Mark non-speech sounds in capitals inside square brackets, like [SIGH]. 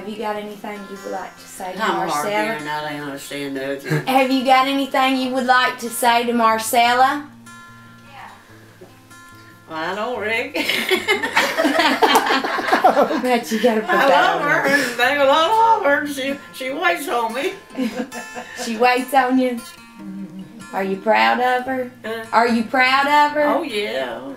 Have you got anything you would like to say to I'm Marcella? I don't understand. Have you got anything you would like to say to Marcella? well, I don't, Rick. [LAUGHS] Bet you gotta put I love on her. there. a lot her. She she waits on me. She waits on you. Are you proud of her? Uh, Are you proud of her? oh yeah.